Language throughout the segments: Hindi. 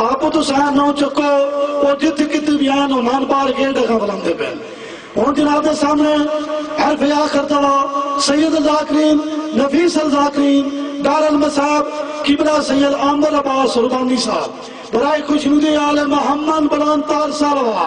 आप तो सह नौ चुको, वो जित कित बयान मान पार के डगा बुलाते पे हूँ जनाब के सामने हरफ आखिर दवा सैयद जाकरीन नफीस जाकरीन दारल मसाब किबला सैयद आमर अब्बास रुबानी साहब। बराए खुशनुदी आल मोहम्मद बलान तार सालवा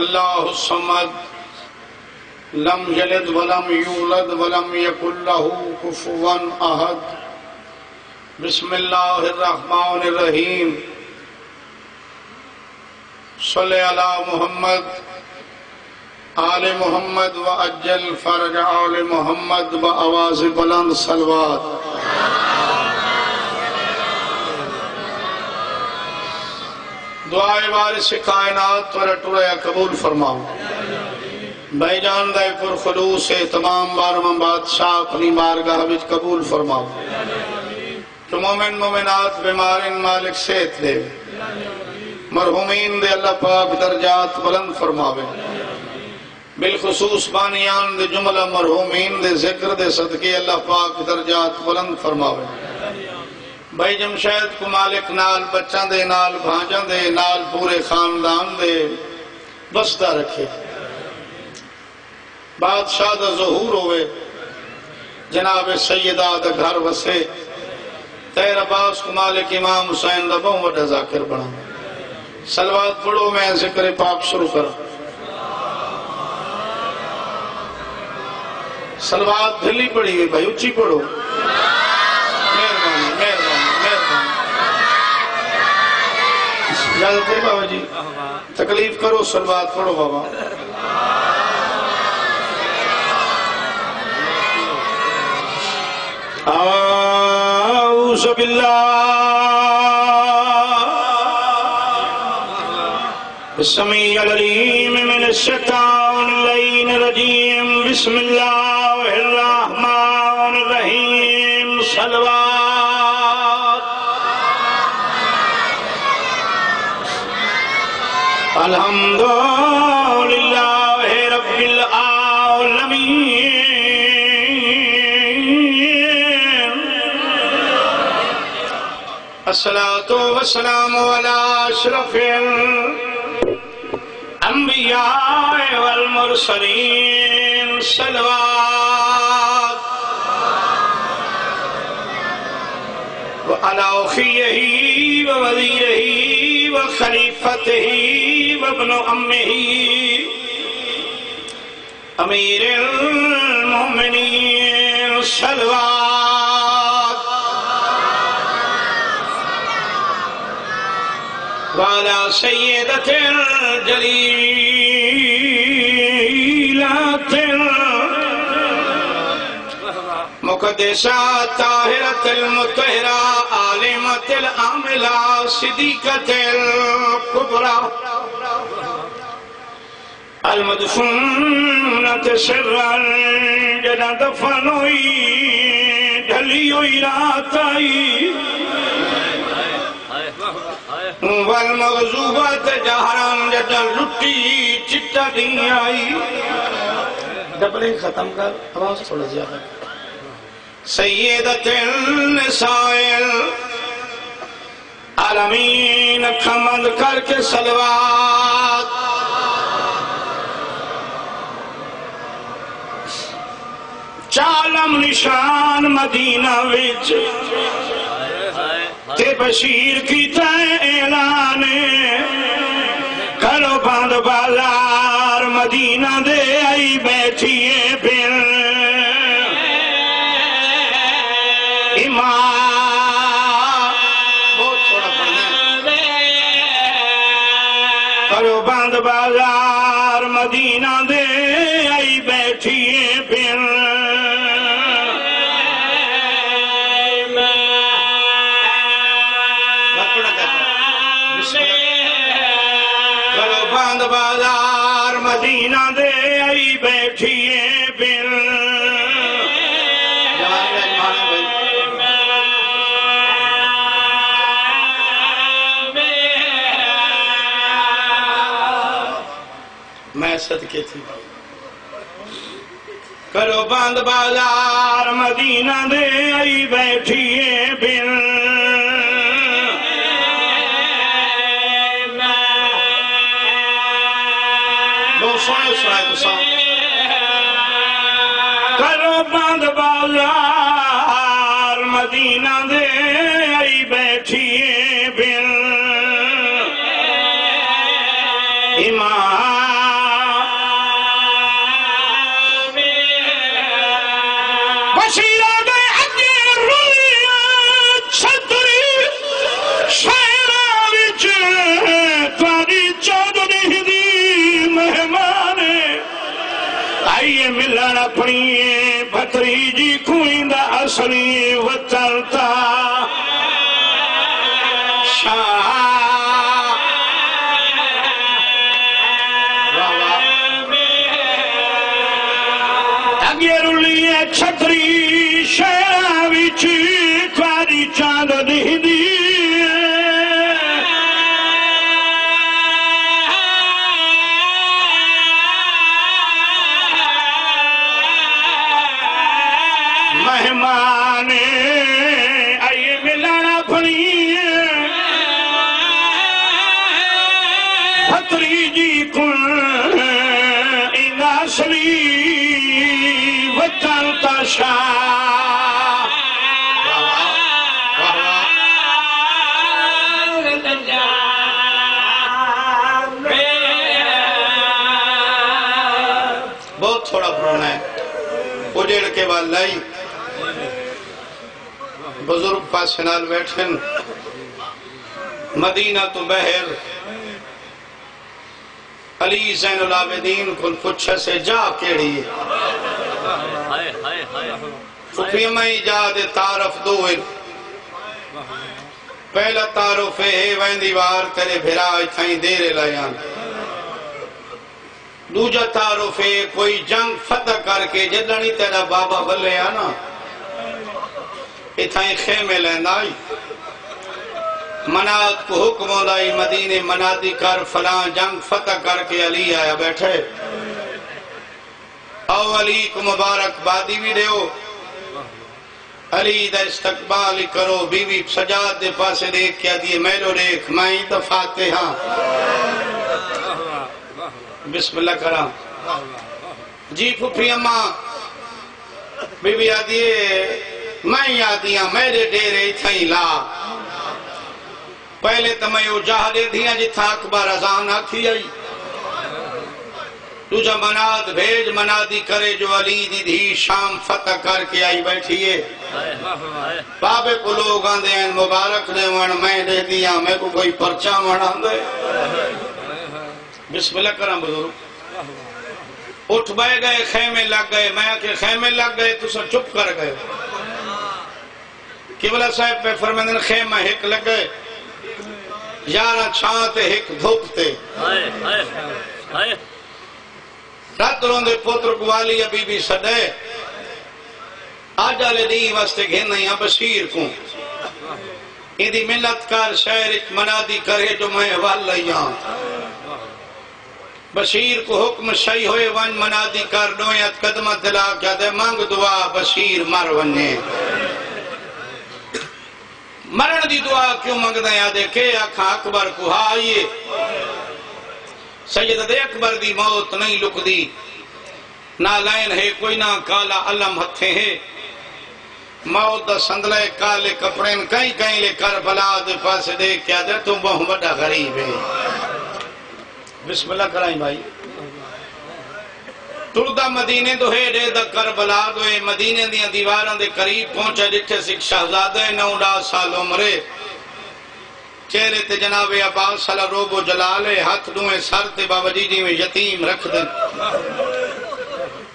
अल्लाहु समद। लम यलिद वलम यूलद वलम यकुल लहू कुफुवन अहद। बिस्मिल्लाहिर्रहमानिर्रहीम। सल्ले अला मोहम्मद। आले मोहम्मद व अज्जल फरज आले मोहम्मद व आवाज़ बुलंद सलवात। दुआए वारिस कायनात पर टुरया कबूल फरमाओ। भाईजान दे पुर खलूस से तमाम बारहवां बादशाह अपनी बारगाह विच कबूल फरमाओ। तो मोमिन मोमिनात बीमारिन मालिक सेहत दे। मरहुमीन दे अल्लाह पाक दर्जात बुलंद फरमावे। बिलखसूस बानियान दे जुमला मरहुमीन दे ज़िक्र दे सदके अल्लाह पाक दर्जात बुलंद फरमावे। भाई जमशैद को मालिक नाल बच्चा दे नाल भांजा दे नाल पूरे खानदान दे बसदा रखे बादशाह दा जहूर होवे जनाब सैयदा दा घर वसे तैर अब्बास को मालिक इमाम हुसैन दा बहुत वड्डा जाकिर बना सलवात पढ़ो मैं ज़िक्र पाक शुरू करा सलवात ढिली पड़ी हुई भाई उच्ची पढ़ो मेहरबानी मेहरबानी मेहरबानी इजाज़त है बाबा जी। तकलीफ़ करो सलवात पढ़ो बाबा। आऊज़ बिल्लाह। समी अलीम मिन शैतानिर रजीम। बिस्मिल्लाहिर्रहमानिर रहीम सलवात अल्हम्दुलिल्लाह रब्बिल आलमीन। अस्सलातु अंबिया वल मुरसलीन सलवात। व अला उखियही व व खलीफतही व इब्न अम्मिही अमीरुल मोमिनीन सलवात वाला सैयदत जलीलात मुकदसा ताहिरत मुतहरा। आलिमतिल आमिला सिदीकतिल कुबरा। अलमदसूनत सिरन जना दफन हुई ढली हुई रात आई वल मगजूबत जहरम जदा लुटी चिट्टा दिन आई डबले खत्म कर आवाज़ थोड़ा ज़्यादा। सैयद सायल आलमीन खमद करके सलवात चालम निशान मदीना विच। ते बशीर कीता ऐलान करो बंद बाज़ार मदीना दे आई बैठिए बंद बाज़ार मदीना दे आई बैठिए सदके करो बंद बाज़ार, मदीना दे आई बैठिए सा करो बंद बाज़ार, मदीना दे आई बैठिए बिल इमाम अपनी भतरीजी खुईंदा असली वतलता शाह इनासली वतन तशा। बहुत थोड़ा पुराना है। उजेड़ के बाद लाई। बुज़ुर्ग पास बैठन। मदीना तो बहर। अली जैनुल आबिदीन को पुछ से जा केड़ी में जा दे तारफ दो पहला तारुफ है वेंदी वार तेरे भिरा इथाई देर लायान दूजा तारुफ है कोई जंग फतह करके जदनी तेरा बाबा बल्ले आ ना इथाई खेमे लेंदा आई। मनात को हुक्म होंदाई मदीने मनादी कर, फला जंग, फतह करके अली आया बैठे। आओ अली को मुबारकबादी भी दो अली दा इस्तकबाल करो, बीवी सजाद दे पासे देख क्या दिए मैलो देख, मैं ही तो फातिहा। बिस्मिल्लाह करा जी फुफी अम्मा बीबी आदि, मैं ही आदिया मेरे डेरे इथई ला। पहले तो मैं उजाह दे दिया जिथा अकबर अजान आखी आई। तुझा मनाद भेज, मनादी करे जो अली दी धी शाम फतह करके आई बैठी है। बाबे को लोग आंदे मुबारक दे वण, मैं दे दिया मैं को कोई पर्चा वण आंदे। बिस्मिल्लाह करा बुज़ुर्ग। उठ बह गए, खेमे लग गए। मैं के खेमे लग गए तुम चुप कर गए। किबला साहब पे फरमांदन खेमा हिक लग। गए यारा छां ते हिक धुप ते। रात रोंदे पुत्र कुवाली बीबी सदे आज आले दी वास्ते घेन या बशीर को। इंदी मिलत कर शहर इच मनादी करे जो मैं हवाल लइया बशीर को हुक्म सही होए वन मनादी कर दो या कदम दिला क्या दे मांग दुआ बशीर मर वने मरण दी दुआ क्यों मंगदा या? देखे आखा अकबर को हाइए सैयद दे अकबर दी मौत नहीं लुकदी। ना लाइन है, कोई ना काला अलम हथे है। मौत दा संदले काले कपड़े कई कई ले कर बला दे पास दे क्या दे तू बहु बड़ा गरीब है। बिस्मिल्लाह कराई भाई। टुरदा मदीने तो है डे दा करबला तो है मदीने दिया दीवारां दे करीब पहुँचा जिथे सिख शहजादे नौ डा साल उम्रे चेहरे ते जनाबे अब्बास सला रोबो जलाले हाथ दुए सर ते बाबा जी जी में यतीम रख दे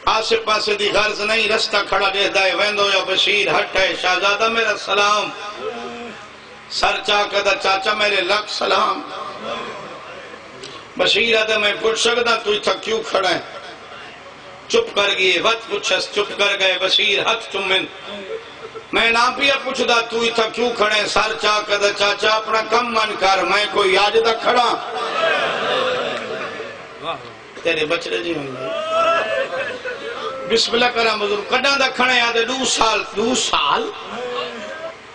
आसे पासे दी गर्ज नहीं, रास्ता खड़ा देदा है वेंदो या बशीर हट है शहजादा मेरा सलाम। सर चाक दा चाचा मेरे लख सलाम। बशीर आदे मैं पूछ सकदा, तू इथा क्यों खड़ा है चुप कर गए वत पुछस चुप कर गए, बशीर हथ चुमिन मैं ना पिया पूछदा, तू इथा क्यों खड़े? सर चा कद चाचा अपना कम मन कर, मैं कोई आज तक खड़ा। तेरे बचड़े जी होंगे। बिस्मिल्लाह करा मजूर कड़ा दा खड़े आदे दू साल दू साल?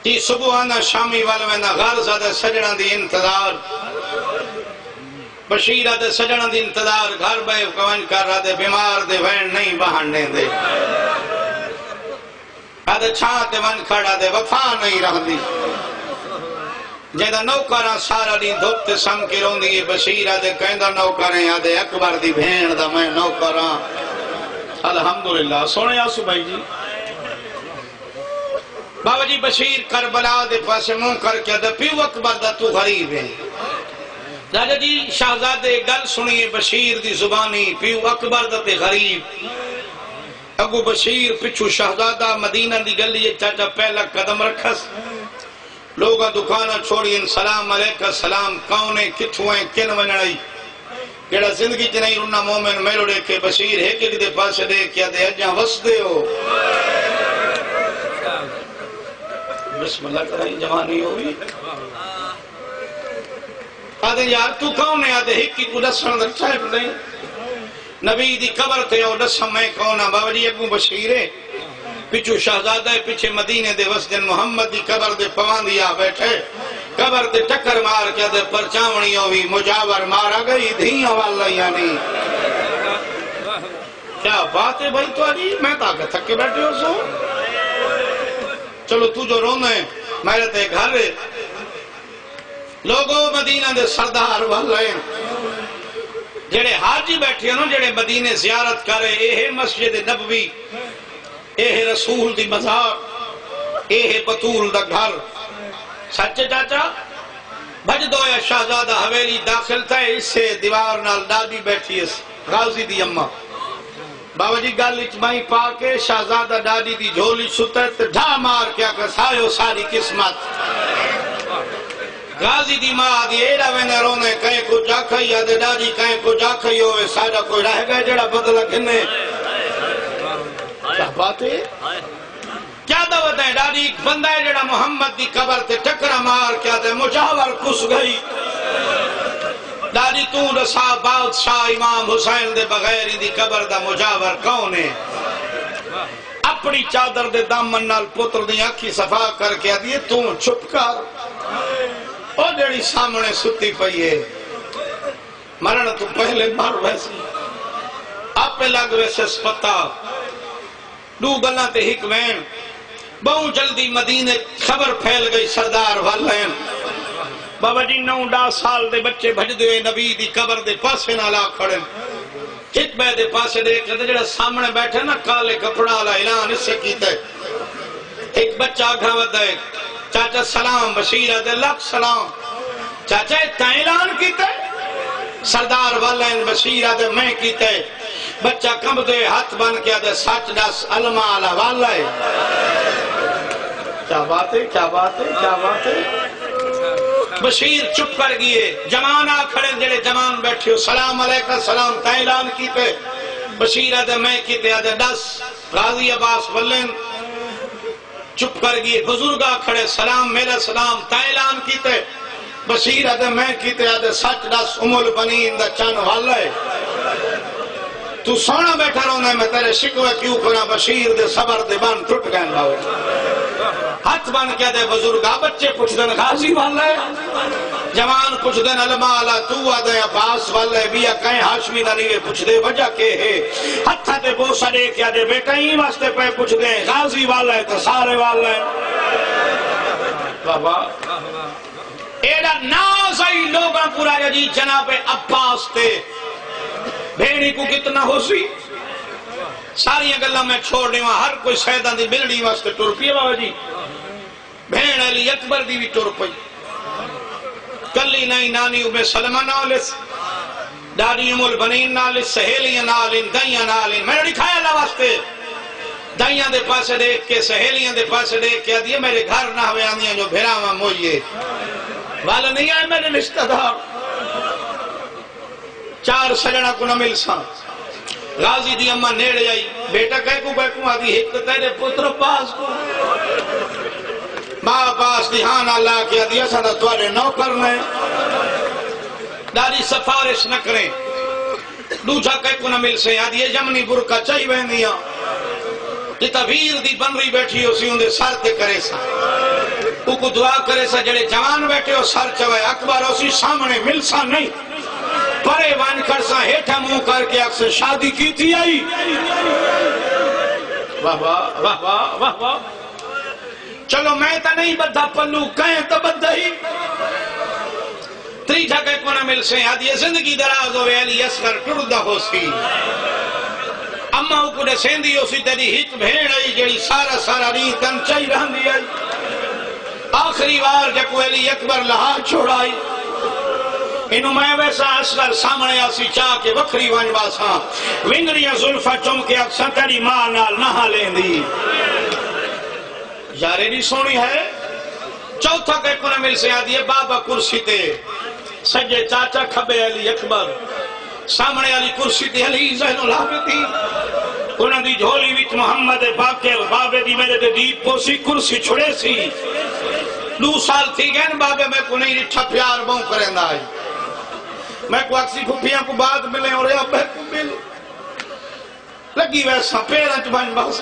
ती सुबह आना शामी वाल वेंदा घर सादे सजणा दी इंतज़ार। बशीर आदे सजणा दी इंतज़ार, घर बे कवन कर रहा दे बीमार दे वैन नहीं बहाने दे आदे छा ते वन खड़ा दे वफा नहीं रहंदी। जेदा नौकरा सारा दी धुप सम के रोंदी बशीर आदे कहंदा नौकरे आदे अकबर दी भेण दा मैं नौकरा अल्हम्दुलिल्लाह, सोने आसू भाई जी। बाबा जी, बशीर करबला दे पासे मुँह करके दे पियो अकबर दा तू गरीब है राजा जी, शहजादे गल सुनिए, बशीर दी जुबानी, पियो अकबर दा ते गरीब। अगू बशीर पिछू शहजादा मदीना दी गली चाचा पहला कदम रखस। लोग दुकान छोड़ी सलाम अलैका सलाम, कौन है किथों है, किन वणई जेड़ा ज़िंदगी च नहीं रुना मोमिन मेरो देखे, बशीर एक एक दे पासे दे क्या दे अजा वसदे हो। बिस्मिल्लाह कराई जवानी होगी आदे यार, तू कौन है? आदे हिक को दसन दसा है नहीं नबी दी कब्र ते ओ दस मैं कौन है? बाबा जी अगू बशीर है। पिछू शहजादा है, पीछे मदीने दे वसदन मोहम्मद दी कब्र दे पवांदी आ बैठे। कब्र ते टक्कर मार के दे परचावणी होवी मुजावर मारा गई धिया वाला यानी क्या बात है भाई तुम्हारी मैं तो आगे थक के बैठे हो सो। चलो तू जो रोना है, मेरे ते घर है लोगो मदीना दे सरदार वाले। जेड़े हाजी बैठे हो जेड़े मदीने जियारत करे ये मस्जिद नबवी ये रसूल दी मजार ये बतूल दा घर। सच चाचा? भज दो या शहजादा हवेली दाखिल था इससे दीवार नाल दादी बैठी है, गाजी दी अम्मा। बाबा जी, गल माई पा के शहजादा दादी दी झोली सुते ढा मार के आकर सायो सारी किस्मत। गाजी दी माँ दी, एड़ा वेने रोने कहीं को जाखई या दे दादी, कहीं को जाखई होवे साडा कोई रह गया जेड़ा बदला किन्ने। क्या बात है? क्या दावत है दादी? एक बंदा है जेड़ा मोहम्मद दी कब्र ते टकरा मार क्या दे मुजावर कुस गई। दादी, तू दसा बादशाह इमाम हुसैन दे बगैर दी कब्र दा मुजावर कौन है? अपनी चादर दे दामन नाल पुत्र दी अखी सफ़ा करके आदि तू चुप कर ओ जेड़ी सामने सुती पई है। मरण तू पहले मर वैसी। आपे लग वैसे पता दू गल्ला ते हिक वैन बहु जल्दी मदीने खबर फैल गई सरदार वालैन। बाबा जी, नौ डा साल दे बच्चे भजदे हुए नबी दी कबर दे पासे ना ला खड़े एक बै दे पासे देख के जेड़ा सामने बैठे ना, काले कपड़ा वाला ऐलान इससे कीता एक बच्चा वदा है चाचा सलाम, बशीर लख सलाम। चाचा इतना ऐलान कीता? सरदार वाले बशीर दे मैं कीता। बच्चा कंब दे हाथ बन के दे सच दस अलमा वाला। वाला है क्या बात है, क्या बात है, क्या बात है। बशीर चुप कर गए। जमान आ खड़े, जेड़े जमान बैठे सलाम अलैका सलाम तैलान की बशीर आदे मैं की ते आदे दस। गाजी अब्बास वल्लन चुप कर गई बुज़ुर्ग खड़े, सलाम, मेरे सलाम तैलान कि बशीर अद, मैं कि अद, सच दस उमुल बनी इन चन वाल। तू सोना बैठा रहा मैं तेरे शिकवे क्यों करा बशीर दे सबर दे बन टुट गए हाथ बन के दे बुज़ुर्ग बच्चे पुछ दिन गाजी वाला। जवान पुछ दिन अलमा आला तू आदे अब्बास वाले, बिया कहीं, हाशमी ना नहीं पुछ दे, वजह के है? हथा ते बोसा दे क्या दे बेटा ही वास्ते पे पुछ दे गाजी वाला तो सारे वाला। बाबा एड़ा नाज आई लोगा पूरा जी जनाब अब्बास ते। भेड़ी को कितना होसी सारिया गल्ला मैं छोड़ देवा, हर कोई सैदा दी बिलड़ी वास्ते टुर पी बाबा जी। भेण अली अकबर दी भी टुर पई। कली नहीं नानी उबे सलमा नालिस दादी उमुल बनीन नालिस सहेलियाँ नालिन दइयाँ नालिन मैं दिखाया ला वास्ते। दइयाँ दे पासे देख के, सहेलियाँ दे पासे देख के आदि मेरे घर ना हवे आंदियाँ जो भेरावा मोइए। वाल नहीं आए मेरे रिश्तेदार। चार सजना को न मिल सा गाजी दी अम्मा नेड़े आई। बेटा कह को बैठू आदि एक तेरे पुत्र पास को माँ पास हाँ अल्लाह के असा तो तुम्हारे नौकर ने। दादी सिफारिश न करें। दूजा कह को न मिल से आदि जमनी बुरका चाही वेंदी आ जिता वीर दी बनरी बैठी हो सी उनदे सर ते करे सा। उको दुआ करे सा, जड़े जवान बैठे हो, सर चवे, अकबर उसी सामने मिल सा नहीं। परे वन कर सा हेठा मुँह करके अक्सर शादी की थी आई। वाह वाह वाह वाह वाह चलो, मैं तो नहीं बद्धा पल्लू, कहें तो बद्धा ही। त्रीजा के कोना मिल से आदि ज़िंदगी दराज हो अली असगर टुरदा हो सी। अम्मा को दसेंदी हो सी, तेरी हित भेड़ आई, जेड़ी सारा सारा री चाही रहंदी आई। आखिरी बार जब अली अकबर लहा छोड़ाई इनु मैं वैसा असगर सामने आसी, चाह के वखरी वन वासा विंगड़ियाँ जुल्फा चुम के तेरी माँ नहा लेंदी। यारे नी सोनी है? चौथा के कोने मिल से आदि बाबा कुर्सी ते। सजे चाचा खबे अली अकबर। सामने वाली कुर्सी ते अली जैनुल आबिदीन उन्हां दी झोली विच मोहम्मद बाकिर बाबे दी मेरे ते दीप पोसी, कुर्सी छुड़े सी। दो साल थी गए बाबे, मैं को नहीं रिठा प्यार बहु करेंदा आई मैं को अक्सी फुफिया को बाद मिले और अब को मिल। लगी वैसा पेर च बन बस।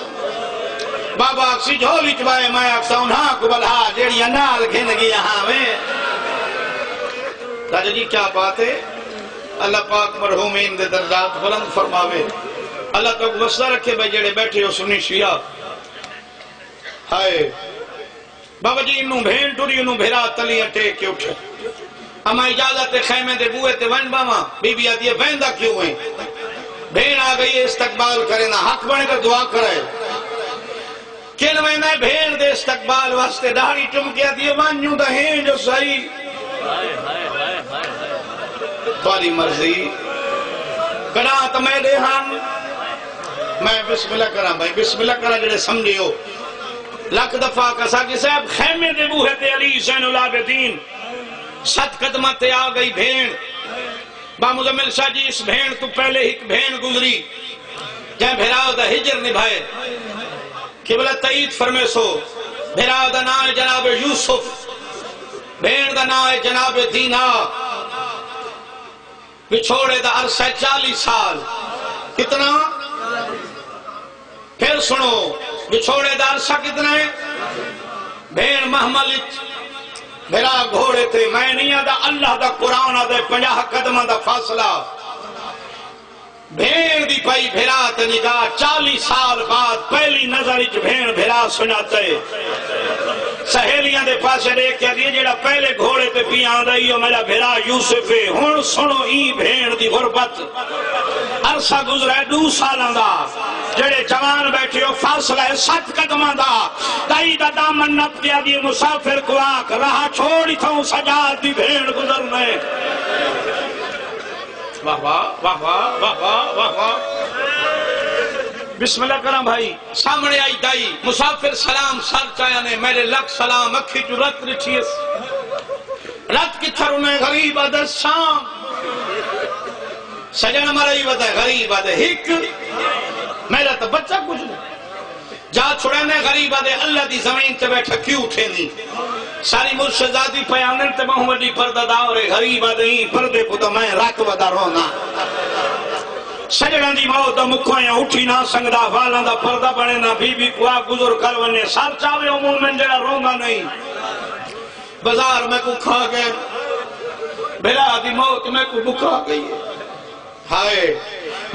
बाबा अक्सी झोली च मैं अक्सा उन्हा को बला जेड़िया नाल घिन गई यहाँ में राजा जी, क्या बात है? अल्लाह पाक मरहूमीन दे दर्जात बुलंद फरमावे। अल्लाह तो वसदा रखे भाई, जेड़े बैठे हो सुनी शिया। हाय। बाबा जी इनू भेन टुरी इनू भेरा तली अटे के उठे। अमा इजाज़त खैमे दे बुए ते वन बामा बीबी आती है वेंदा क्यों है? भेन आ गई है, इस्तकबाल करे ना। हक बने तो दुआ करे किन वेंदा भेन दे इस्तकबाल वास्ते? दाढ़ी चुमके आती है वान्यू दा हें जो सही। तुम्हारी मर्ज़ी। कड़ा तो मैं दे हन मैं बिस्मिल्लाह करा भाई, बिस्मिल्लाह करा जड़े समझियो लख दफ़ा कसा कि साहब खैमे दे बूहे ते अली जैनुल आबिदीन सत कदमा ते आ गई भेण। बा मुजम्मिल शाह जी, इस भेण तू पहले एक भेण गुजरी, जै भेराव दा हिजर निभाए। कि बोला तईद फरमेसो, भेराव दा नाम है जनाब यूसुफ, भेण दा नाम है जनाब दीना। विछोड़े दा अरसा है चालीस साल। कितना? फिर सुनो विछोड़े दा अरसा कितना है? भेड़ महमल मेरा घोड़े थे मैं नहीं आदा अल्लाह का कुरान आदे पंजाह कदम दा फासला। भेड़ दी पई भेरा ते निगाह, चालीस साल बाद पहली नज़र च भेड़ भेरा सुनाते सहेलियाँ दे पासे देख के दी जेड़ा पहले घोड़े ते पिया आंदा ओ मेरा भेरा यूसुफ है हुन सुनो ई भेड़ दी गुरबत। अरसा गुजरा दू सालां दा। जेड़े जवान बैठे हो, फासला है सत कदमां दा। दाई दा दामन नप दी मुसाफिर को आख, राह छोड़ थो सजाद दी भेड़ गुजरने। वाह वाह वाह वाह वाह वाह वाह वाह। बिस्मिल्लाह करा भाई, सामने आई दाई, मुसाफिर सलाम सर चाया ने मेरे लख सलाम, अखी चु रत रिठियस रत किथर उन्हें गरीब आदर शाम। सजन मरई वद गरीब आदे हिक। मेरा तो बच्चा कुछ नहीं। जा छुड़ाने, गरीब आदे अल्लाह दी ज़मीन ते बैठा, क्यों उठे नहीं? सारी मुर्शदादी पयानर ते बहु वडी पर्दा दावरे, गरीब आदे ही पर्दे को तो मैं रख वदा रोना सजणा दी मौत मुखों या उठी ना संगदा, वाला दा पर्दा बने ना, बीबी कुआ गुजर कर वने सर चावे मुँह में जड़ा रोंदा नहीं। बाज़ार में को खा गए बेला दी मौत में को बुखा गई। हाय।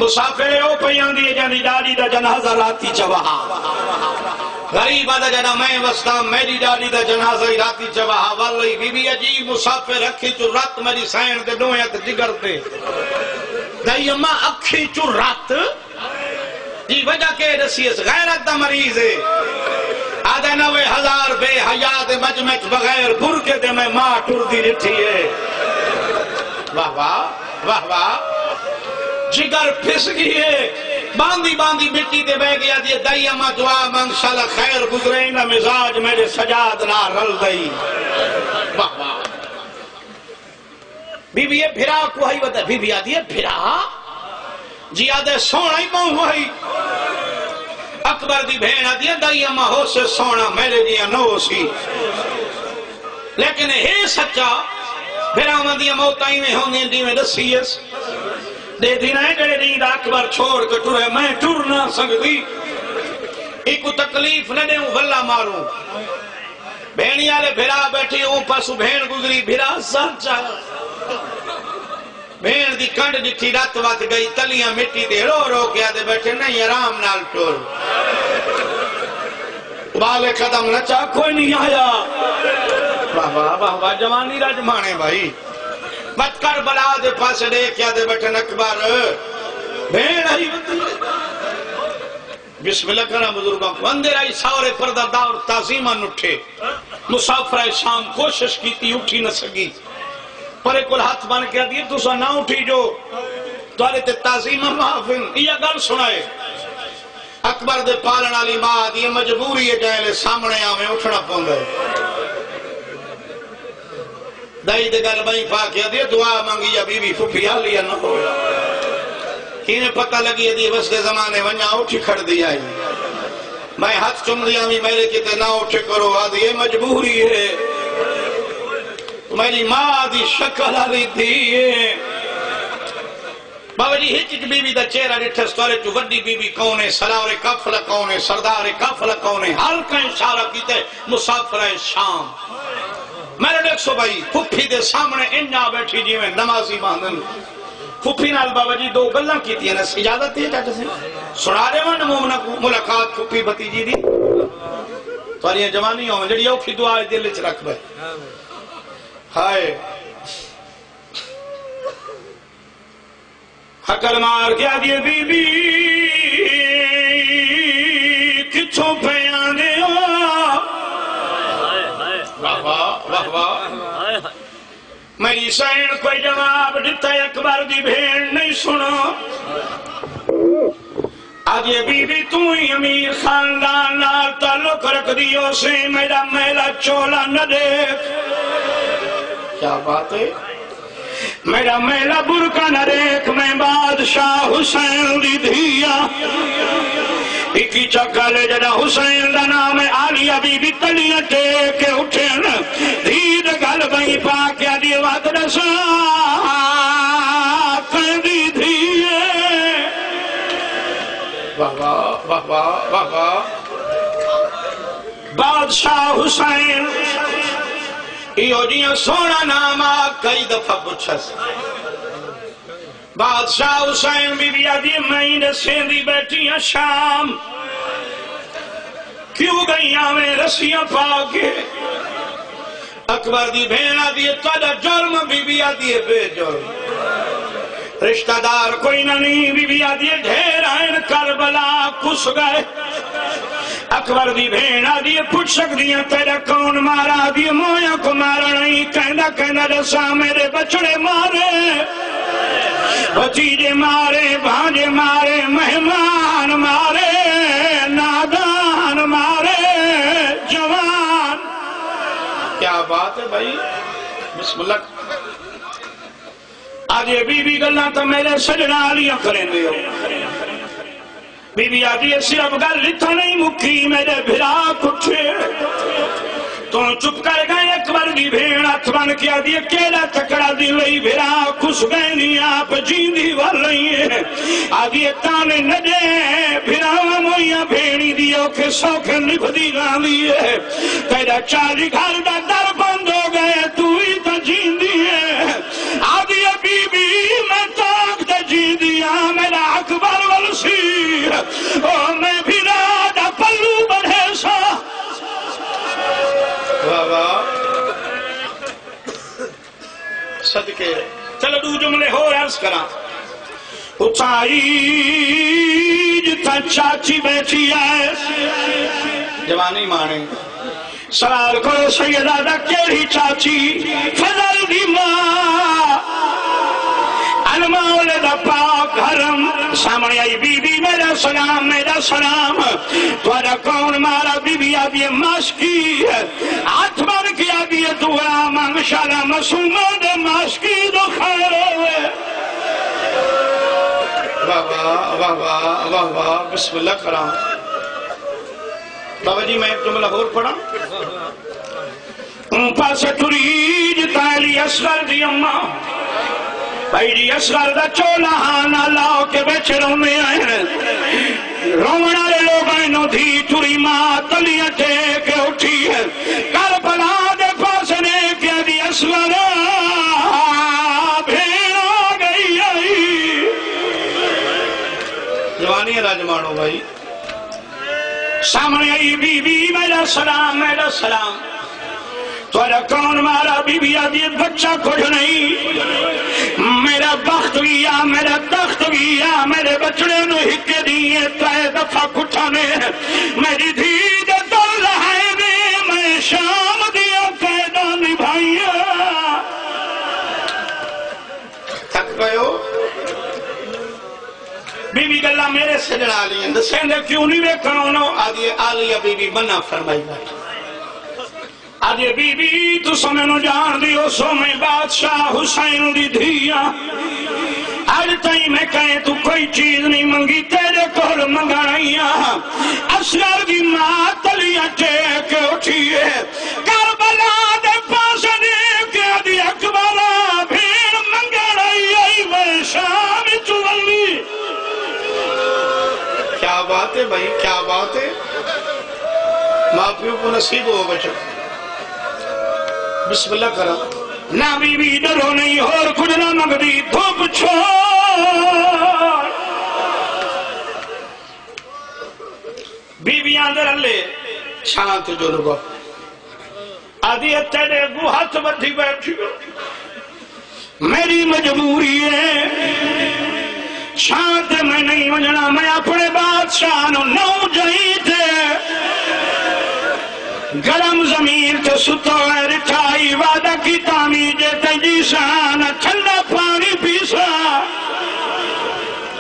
मुसाफिर ओ पई आंदी जानी डाडी दा जनाजा राती चवाहा। गरीब दा जना मैं वसदा, मेरी डाडी दा जनाजा राती चवाहा। वाली बीबी अजीब मुसाफिर रखी चु रात मेरी सैन दे दोया ते जिगर ते दई अम्मा, अखी चु रात। जी वजह के रसीस गैरत दा मरीज़ है। आधे नवे हज़ार बे हयात मजमे च बगैर बुरके दे मैं माँ टुरदी रिठी है। वाह वाह वाह वाह। जिगर फिस है। बांधी बांधी मिट्टी ते बह गया दिए दई अमा दुआ मंगशाला खैर गुजरे ना मिजाज मेरे सजाद ना रल दई बीबी, ये फिरा बता। बीबी आदि है, फिरा। जी आदे सोना ही अकबर दी भेण आदि दाई अम्मा हो से सोना मेरे जिया नो सी लेकिन हे सच्चा, फिरावां दी मौतां में दे अकबर छोड़ के मैं ना एक तकलीफ़ न दे वल्ला मारू। भिरा बैठी भेण गुजरी, भिरा दी कंड रात वत गई, तलियाँ मिट्टी ते रो रो आदे बैठे, नहीं, आराम नाल कदम नचा कोई नहीं आया। वाह वाह वाह, जवानी राजमाने भाई। मत बला दे पास दे, क्या दे बैठे अकबर? आई बिस्मिल्लाह करा बुज़ुर्गों को। ताजीमा उठे मुसाफर शाम कोशिश की थी उठी न सकी। पर एक हाथ बन के दिए ना उठी जो। तुरे ते ताजीमा माफिल ये गल सुनाए। अकबर दे पालन वाली माँ दी मजबूरी है सामने आवे उठना पौंदा दई दे गल बई पा के दिए दुआ मांगी या बीबी फुफी हाली या न हो किने पता लगी दी बस के जमाने वञा उठी खड़ दी आई मैं हाथ चुम दिया भी मेरे किते ना उठे करो आदि ये मजबूरी है मेरी माँ दी शक्ल वाली थी बाबा जी हिच बीबी दा चेहरा ॾिठस तोरे चु वॾी बीबी कौन है सलार काफिला कौन है सरदार काफिला कौन है हर का इशारा कीते मुसाफिर शाम मेरे देख सो भाई, फुफी दे सामने इंजा बैठी जिवें नमाजी बांधन। फुफी नाल बाबा जी दो गल्लां ने, इजाज़त है चाचा से सुना दे वन मुलाकात फुफी भतीजी दी? तुआरियाँ जवानी होवन जेड़ी औखी दुआ दिल च रख बे हाय। हकल मार क्या दिए बीबी किथों पे मेरी सैन कोई जवाब दिता अकबर दी भेड़ नहीं सुनो। ये बीबी तू ही अमीर खानदान नाल रख दियो से मेरा मेला चोला न देख। क्या बात है? मेरा मेला बुरका न देख, मैं बादशाह हुसैन दी धिया। इकी चकल जरा हुसैन दा नाम आलिया बीबी तलिया टेक के उठे न। के वाह वाह बादशाह हुसैन, इहो जीअं सोना नाम आ, कई दफ़ा पुछस। बादशाह हुसैन बीबी आदि मई दसेंदी बैठी शाम। क्यों गई आवे रस्सियाँ पा के? अकबर दी भेण आदि तुझा जुर्म बीबी आदि बेजुर्म रिश्तेदार कोई ना नहीं बीबी आदि ढेर आयन करबला कुस गए। अकबर दी भेण आदि पुछ सकदी है, तेरा कौन मारा? दी मोया को मारा नहीं कहना कहना दसा मेरे बछड़े मारे। भतीजे मारे, भांजे मारे मेहमान क्या बात है भाई? बिस्मिल्लाह। आज ये बीबी गल्ला तो मेरे सजना लिया करेंगे हो। बीबी आदि सिर्फ़ गल इतना नहीं मुक्की, मेरे भिरा कुठे? तो चुप कर गए अकबर दी भेड़ हथ बन के आदि केड़ा तकड़ा दी लई भिरा खुश गए नी आप जींदी वाल आदि ताने न दे भिरा मोइया भेड़ी दी, औखे सौखे निभदी गांदी है। तेरा चाली घर दा मैं भिरा दा पल्लू बढ़े सा। सदके चलो दू जुमले हो अर्ज़ करा। उचाई चाची बैठी है। जवानी माने। सवाल करो सैयदा केड़ी चाची फजल दी माँ। अनमोल दा पाक हरम सामने आई बीबी मेरा सलाम मेरा सलाम तुम्हारा कौन मारा बीबी आदि माशकी हाथ बन के आदि दुआ मांग शाला मसूमा दे माशकी दो खैर होवे वाह वाह वाह बिस्मिल्लाह करा बाबा जी मैं जुमला और पढ़ा पास तुरी ताली असगर दी अम्मा भाई जी असगर दा चोला हाना लाओ के बेच रोने आए रोवण वाले लोग धी तुरी माँ तलियाँ टेक उठी है। कर बला दे पास ने के दी असगर जवानी राजमानो भाई। सामने आई बीबी मेरा सलाम मेरा सलाम। तुम्हारा कौन मारा बीबी आदि बच्चा कुछ नहीं? मेरा बख्त गया मेरा तख्त गया मेरे बचड़े नु हिके दिए त्रै दफ़ा कुठा ने मेरी धी दल है वे मैं शाम दिया कैदा निभाइया। थक गयो बीबी गल्ला मेरे से सजना ली दसेंदे क्यों नहीं वे कौनो आदि आलिया बीबी मना फरमाई बैठी। अजे बीबी, तू समझो जान दियो सो मैं बादशाह हुसैन दी धिया। अज ताई मैं कहे, तू कोई चीज़ नहीं मंगी, तेरे कोल मंगाइया। असगर दी माँ तलिया टेक उठिए। करबला दे पास ने के दी अकबरा भीड़ मंगण आई मैं शाम चुवली क्या बात है भाई, क्या बात है? माँ प्यो को नसीब हो बचो बिस्मिल्लाह करा। ना बीबी डरो नहीं और कुछ ना मंगदी, धूप छोड़। बीबियाँ दे रले शांत जो लोग आदि तेरे गु हाथ बधी बैठी मेरी मजबूरी है। शांत में नहीं वजना मैं अपने बादशाह नौ जई थे गरम ज़मीन ते सुतो है रिठाई, वादा की तामी जे तेज़ी शान, ठंडा पानी पीसा।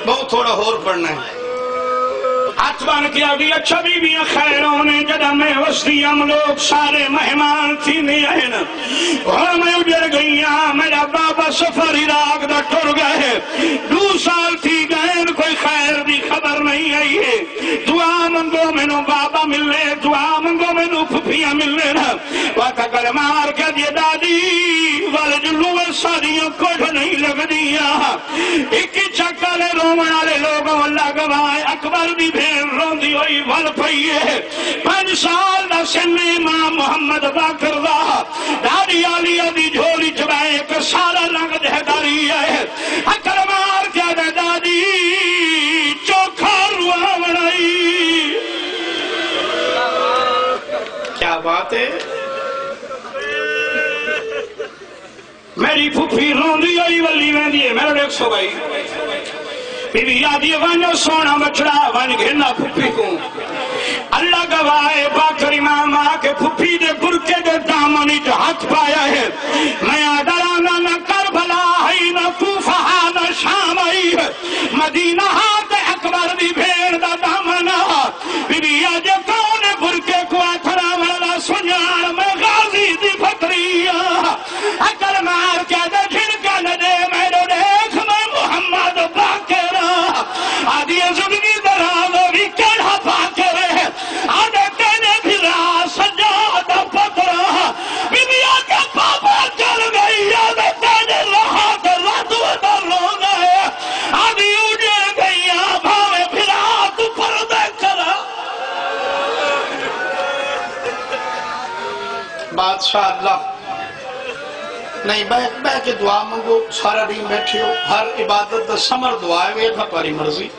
बहुत थोड़ा और पढ़ना है। बन के आगे अच्छा बीबियाँ खैरों ने, जदा मैं वस्ती हम लोग सारे मेहमान थी ने आए न। और मैं उजड़ गई हाँ मेरा बाबा सफ़र इराक दा टुर गए दो साल थी गए कोई खैर दी खबर नहीं आई है। दुआ मंगो मैनू बाबा मिलने दुआ मंगो मैनू फुफियाँ मिलने न। वाता कर मार के दादी, वाले जुलू सारियाँ कुछ नहीं लगदिया। एक चक्कर रोवन वाले लोग अल्लाह गवाए अकबर की भेड़ रोंदी हुई, वल पई है पाँच साल का सिन्ने माँ मुहम्मद बाकर दा। दादी आलिया दी झोली चबाए एक सारा रंग दहदारी है अकल मेरी फुफी रोंदी आई वली वेंदी है। मेरे देख सो भाई। बीबी आदि वनो, सोना बछड़ा वन घेना फुफी को। अल्लाह गवाए बाकरी मामा के फुफी दे बुरके दे दामनी जो हाथ पाया है। मैं डराना न कर, भला है न कूफा न शाम आई है। मदीना हाथ नहीं बह बह के दुआ मंगो, सारा दिन बैठे हो, हर इबादत दा समर दुआ है वे था मर्ज़ी।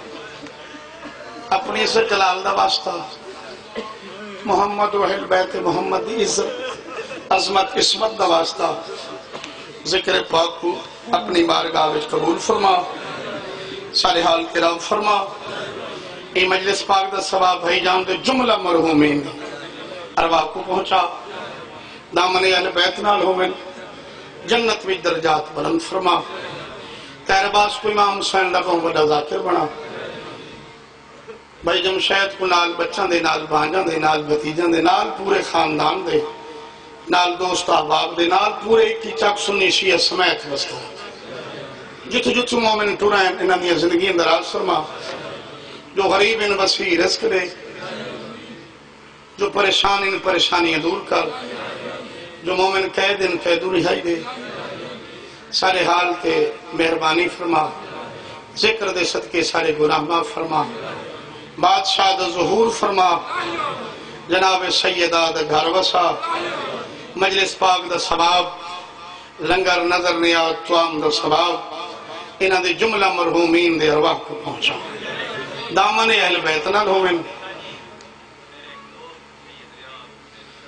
अपनी इज़्ज़त जलाल दा वास्ता। मोहम्मद वहल बैत मोहम्मद दी इज़्ज़त, अजमत, किस्मत दा वास्ता। ज़िक्र पाक को अपनी बारगाह कबूल फरमा। सारे हाल किराम फरमा। ये मजलिस पाक दा सवाब भाई जान दे, जुमला मरहूमीन। दा अरवा को पहुँचा। दामने अल बैत नाल होवन। जन्नत में दर्जात बुलंद फरमा। तेरे बास को इमाम हुसैन को बड़ा जाकिर बना। भाई जमशैद को नाल बच्चों के नाल, भांजा के नाल, भतीजों के नाल, पूरे खानदान दे नाल, दोस्त अहबाब दे नाल, पूरे एक ही चक सुन्नी शीया समैत वसता। जित जित मोमिन टुरा, इन्हों दी ज़िंदगी दराज फरमा। जो गरीब इन वसी रिस्क दे, जो परेशान इन परेशानियाँ दूर कर। जो मोमिन कैद इन कैदू रिहाई दे सारे हाल ते मेहरबानी फरमा, ज़िक्र दे सदके सारे गुनाह माफ़ फरमा, बादशाह ज़हूर फरमा, जनाब सैयदा दा घर वसा, मजलिस पाक दा सवाब, लंगर नज़र ने आ तुआम दा सवाब, इन्हां जुमला मरहूमीन दे अरवाह को पहुँचा। दामन अहल बैत होवन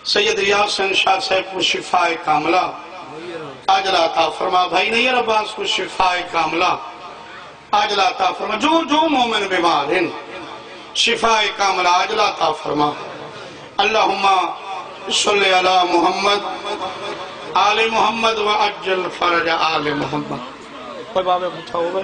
सैयद रियाज हुसैन शाह साहब को शिफाए कामला। आज लाता फरमा, भाई, नहीं अब्बास को शिफाए कामला। आज लाता फरमा, जो जो मोमिन बीमार हैं, शिफाए कामला आज लाता फरमा। अल्लाहुम्मा सल्ले अला मोहम्मद, आले मोहम्मद व अज्जल फरज आले मोहम्मद। कोई बाबे पूछा होगा।